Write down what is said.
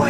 Wait.